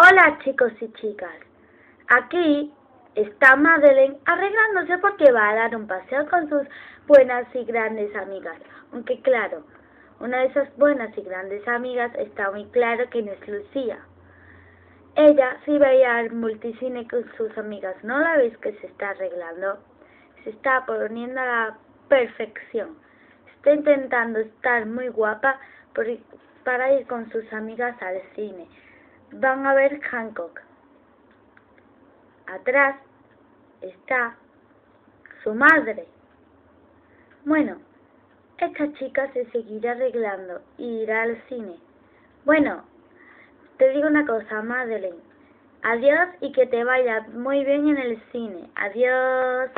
Hola chicos y chicas, aquí está Madeleine arreglándose porque va a dar un paseo con sus buenas y grandes amigas. Aunque claro, una de esas buenas y grandes amigas está muy claro que no es Lucía. Ella sí va a ir al multicine con sus amigas, ¿no la ves que se está arreglando? Se está poniendo a la perfección. Está intentando estar muy guapa para ir con sus amigas al cine van a ver Hancock. Atrás está su madre. Bueno, esta chica se seguirá arreglando y irá al cine. Bueno, te digo una cosa, Madeleine. Adiós y que te vaya muy bien en el cine. Adiós.